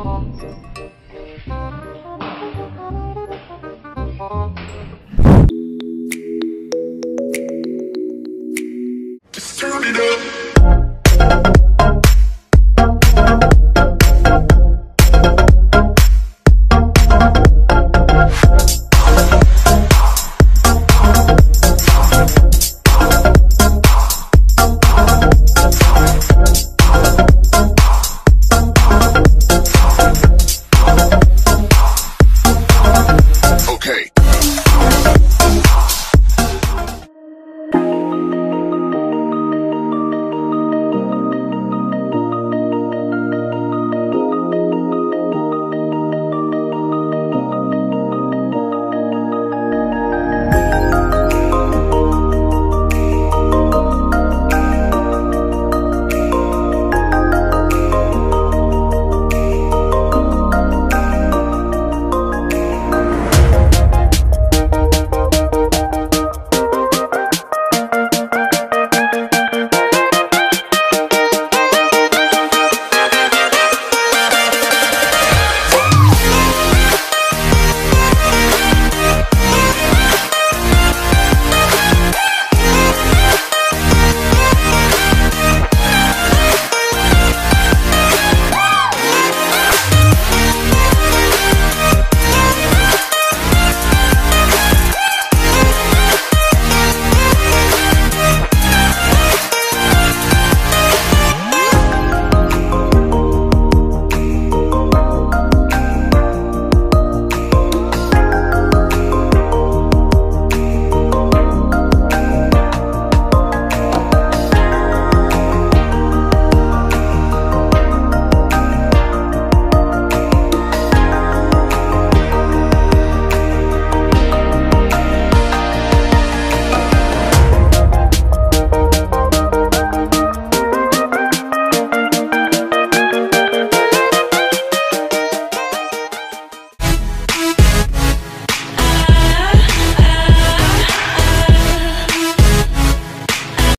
Oh. Okay.